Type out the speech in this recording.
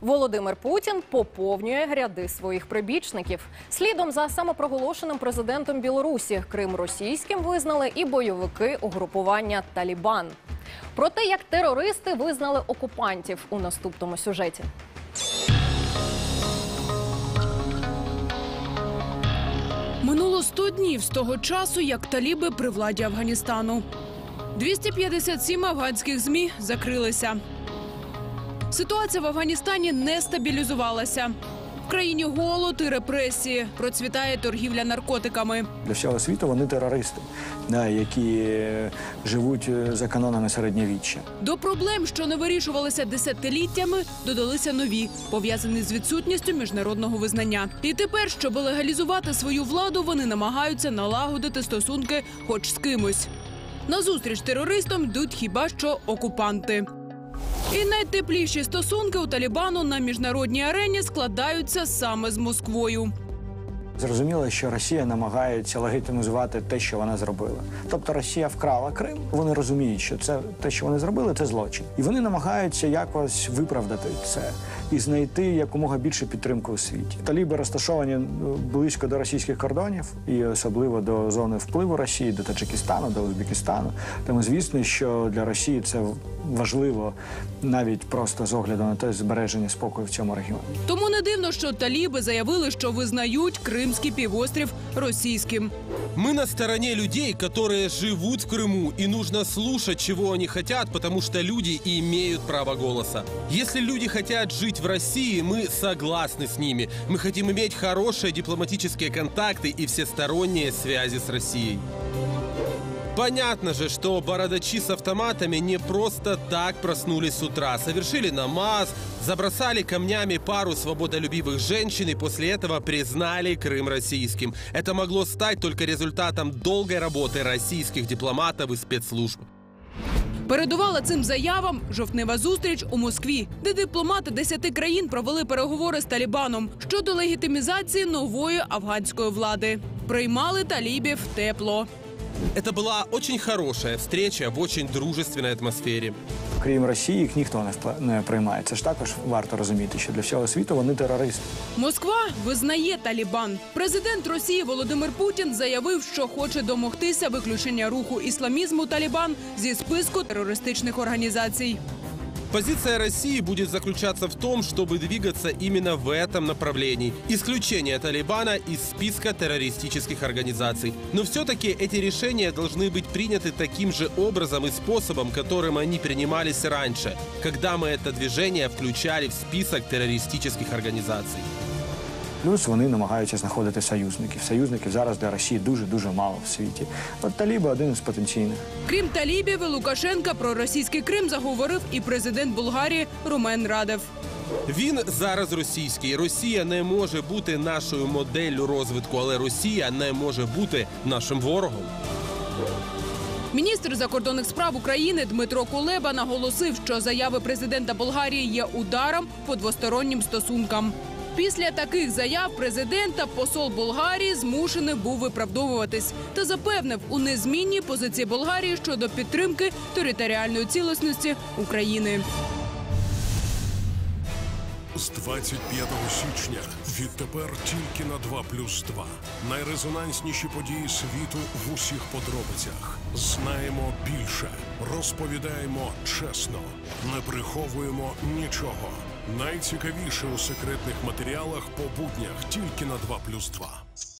Володимир Путін поповнює гряди своїх прибічників. Слідом за самопроголошеним президентом Білорусі Крим російським визнали і бойовики угрупування Талібан. Про те, як терористи визнали окупантів у наступному сюжеті. Минуло 100 днів з того часу, як таліби при владі Афганістану. 257 афганських змі закрилися. Ситуація в Афганістані не стабілізувалася. В країні голод і репресії процвітає торгівля наркотиками. Для всього світу вони терористи, які живуть е, за канонами середньовіччя. До проблем, що не вирішувалися десятиліттями, додалися нові, пов'язані з відсутністю міжнародного визнання. І тепер, щоб легалізувати свою владу, вони намагаються налагодити стосунки хоч з кимось. Назустріч терористам йдуть хіба що окупанти. І найтепліші стосунки у Талібану на міжнародній арені складаються саме з Москвою. Зрозуміло, що Росія намагається легітимізувати те, що вона зробила. Тобто Росія вкрала Крим. Вони розуміють, що це те, що вони зробили, це злочин, і вони намагаються якось виправдати це і знайти якомога більше підтримку у світі. Таліби розташовані ну, близько до російських кордонів, і особливо до зони впливу Росії, до Таджикистану, до Узбекистану. Тому звісно, що для Росії це важливо навіть просто з огляду на те збереження спокою в цьому регіоні. Тому не дивно, що таліби заявили, що визнають Кримський півострів російським. Мы на стороне людей, которые живут в Крыму, и нужно слушать, чего они хотят, потому что люди имеют право голоса. Если люди хотят жить в России, мы согласны с ними. Мы хотим иметь хорошие дипломатические контакты и всесторонние связи с Россией. Понятно же, что бородачи с автоматами не просто так проснулись с утра, совершили намаз, забросали камнями пару свободолюбивых женщин и после этого признали Крым российским. Это могло стать только результатом долгой работы российских дипломатов и спецслужб. Передувала цим заявам жовтнева зустріч у Москві, де дипломати десяти країн провели переговори з Талібаном щодо легітимізації нової афганської влади. Приймали талібів тепло. Это была очень хорошая встреча в очень дружественной атмосфере. Крім Росії, їх ніхто не впла- не приймає. Це ж також варто розуміти, що для всього світу вони терористи. Москва визнає Талібан. Президент Росії Володимир Путін заявив, що хоче домогтися виключення руху ісламізму Талібан зі списку терористичних організацій. Позиция России будет заключаться в том, чтобы двигаться именно в этом направлении. Исключение Талибана из списка террористических организаций. Но все-таки эти решения должны быть приняты таким же образом и способом, которым они принимались раньше, когда мы это движение включали в список террористических организаций. Плюс вони намагаються знаходити союзників. Союзників зараз для Росії дуже дуже мало в світі. От Таліби один з потенційних. Крім талібів і Лукашенка, про російський Крим заговорив і президент Болгарії Румен Радев. Він зараз російський. Росія не може бути нашою моделлю розвитку, але Росія не може бути нашим ворогом. Міністр закордонних справ України Дмитро Кулеба наголосив, що заяви президента Болгарії є ударом по двостороннім стосункам. Після таких заяв президента посол Болгарії змушений був виправдовуватись та запевнив у незмінній позиції Болгарії щодо підтримки територіальної цілісності України. З 25 січня відтепер тільки на 2 плюс 2. Найрезонансніші події світу в усіх подробицях. Знаємо більше, розповідаємо чесно, не приховуємо нічого. Найцікавіше у секретних матеріалах по буднях тільки на 2 плюс 2.